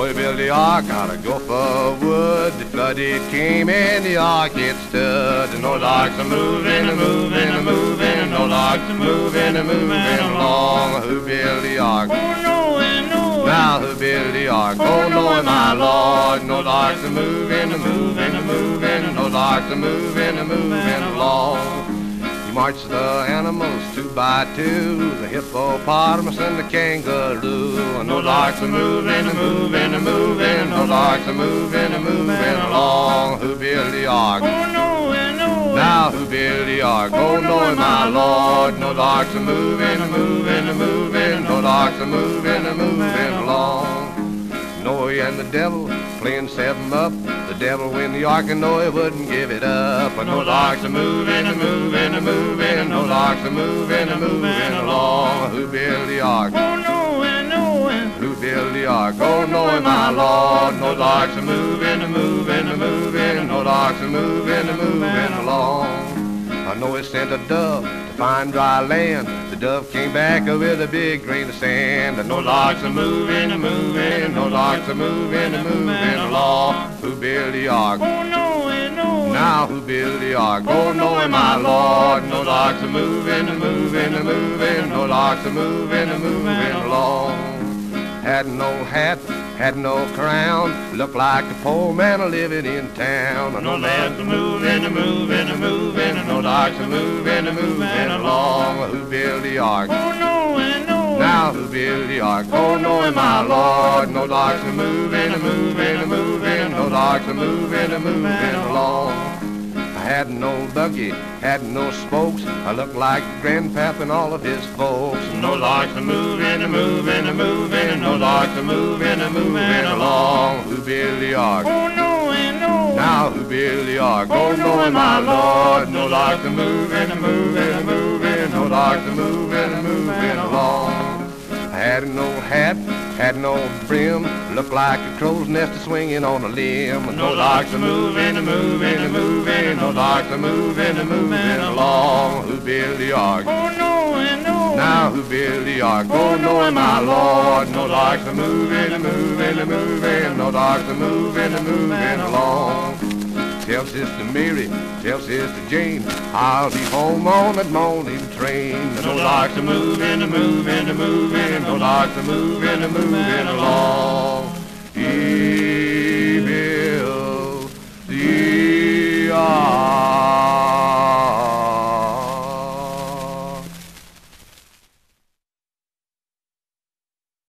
we built the ark out of gopher wood. The flood it came and the ark it stood. And those arks are moving and moving and moving. And those arks are moving and moving along. Who built the ark? Oh, Noah, Noah. Now who built the ark? Oh, oh Noah, my Lord. And those arks are moving and moving and moving. And those arks are moving and moving along. You march the animals two by two, the hippopotamus and the kangaroo. And those arks are moving and moving and moving. Those arks are moving and moving along. Who built the ark? Oh, Noah. Now who built the ark? Oh, Lord, my Lord. No arks are moving and moving and moving. No arks are moving and moving along. And the devil playing seven up. The devil win the ark and Noah wouldn't give it up. And those arks are moving and moving and moving. Those arks are moving and moving along. Who built the ark? Oh, Noah, Noah. Who built the ark? Oh, Noah, my Lord. Those arks are moving and moving and moving. Those arks are moving and moving along. I know it sent a dove to find dry land. Dove came back with a big grain of sand. And those arks are moving and moving. Those arks are moving and moving along. Who built the ark? Oh, Noah, Noah. Now who built the ark? Oh, Noah, my Lord. Those arks are moving and moving and moving. Those arks are moving and moving along. Had no hat, had no crown. Looked like a poor man living in town. And those arks are moving and moving and. And arks are moving and moving along. Who built the ark? Oh, Noah, Noah. Now who built the ark? Oh, Noah, my Lord. No arks are moving and moving and moving. No arks are moving and moving along. I had no buggy, had no spokes. I looked like Grandpap and all of his folks. And those arks are moving and moving and moving. No those arks are moving and moving along. Who built the ark? Oh, Noah, Noah. Now who built the ark? Oh, Noah, my Lord. No arks are moving and moving and moving. No arks are moving and moving along. Had no hat, had no brim. Looked like a crow's nest swinging on a limb. Those arks are moving and moving and moving. Those arks are moving and moving along. Who the ark? Oh, Noah. Now who the ark? Oh, Noah, my Lord. No arks are moving and moving and moving. No arks are moving and moving along. Tell Sister Mary, tell Sister Jane, I'll be home on that morning train. The no arks are moving and moving and moving. No arks are moving and moving along. Yeah.